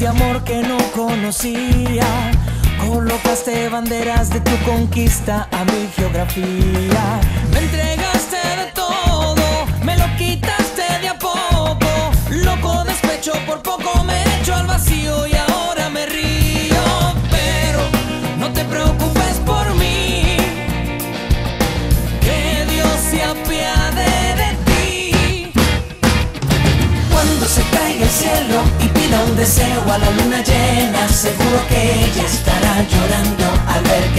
de amor que no conocía. Colocaste banderas de tu conquista a mi geografía. Me entregaste de todo, me lo quitaste de a poco. Loco despecho, por poco me echo al vacío y ahora Cuando se caiga el cielo y pida un deseo a la luna llena, seguro que ella estará llorando al ver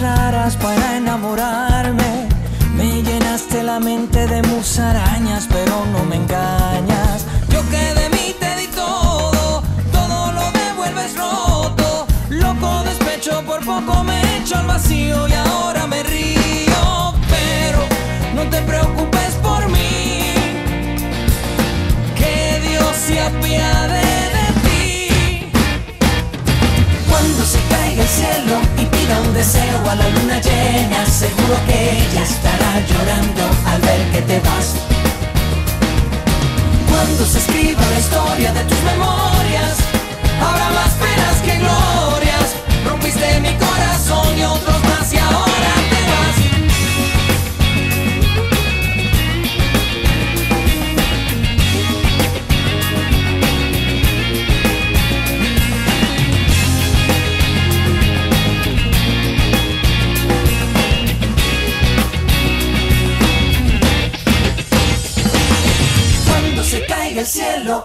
raras para enamorarme. Me llenaste la mente de musarañas, pero no me engañas. Yo que de mí te di todo, todo lo devuelves roto. Loco despecho, por poco me echo al vacío a la luna llena, seguro que ella estará llorando al ver que te vas.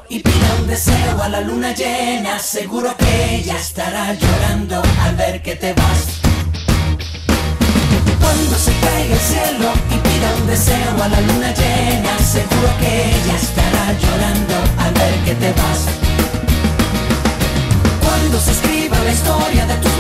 Y pida un deseo a la luna llena, seguro que ella estará llorando al ver que te vas. Cuando se caiga el cielo y pida un deseo a la luna llena, seguro que ella estará llorando al ver que te vas. Cuando se escriba la historia de tus